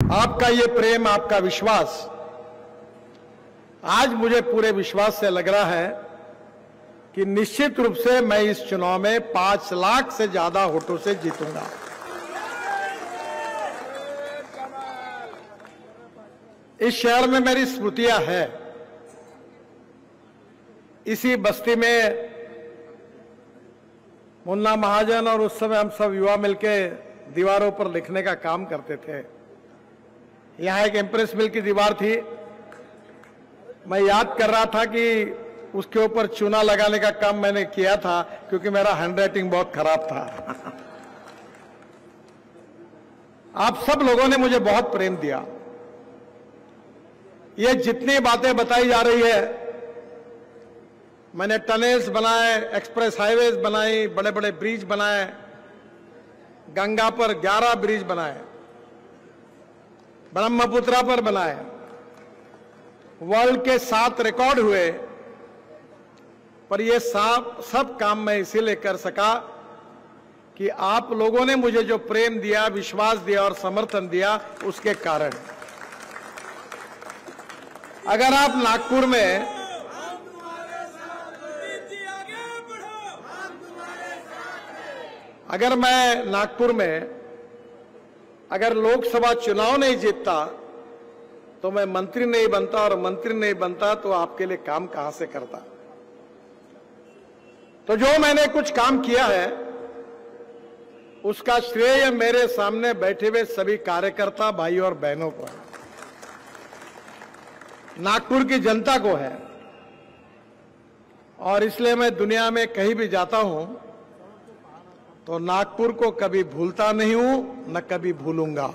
आपका ये प्रेम, आपका विश्वास, आज मुझे पूरे विश्वास से लग रहा है कि निश्चित रूप से मैं इस चुनाव में पाँच लाख से ज़्यादा वोटों से जीतूँगा। इस शहर में मेरी स्मृतियाँ है। इसी बस्ती में मुन्ना महाजन और उस समय हम सब युवा मिलके दीवारों पर लिखने का काम करते थे। यहाँ एक एम्प्रेस मिल की दीवार थी। मैं याद कर रहा था कि उसके ऊपर चूना लगाने का काम मैंने किया था, क्योंकि मेरा हैंडराइटिंग बहुत खराब था। आप सब लोगों ने मुझे बहुत प्रेम दिया। ये जितनी बातें बताई जा रही है, मैंने टनेल्स बनाए एक्सप्रेस हाईवेज बनाई बड़े बड़े ब्रिज बनाए, गंगा पर 11 ब्रिज बनाए। ब्रह्मपुत्रा पर बनाए। वर्ल्ड के सात रिकॉर्ड हुए, पर ये सब सब काम मैं इसीलिए कर सका कि आप लोगों ने मुझे जो प्रेम दिया, विश्वास दिया और समर्थन दिया, उसके कारण। अगर आप नागपुर में अगर मैं नागपुर में अगर लोकसभा चुनाव नहीं जीतता तो मैं मंत्री नहीं बनता और मंत्री नहीं बनता तो आपके लिए काम कहाँ से करता? तो जो मैंने कुछ काम किया है, उसका श्रेय मेरे सामने बैठे हुए सभी कार्यकर्ता भाई और बहनों को है। नागपुर की जनता को है। और इसलिए मैं दुनिया में कहीं भी जाता हूँ तो नागपुर को कभी भूलता नहीं हूँ न कभी भूलूँगा।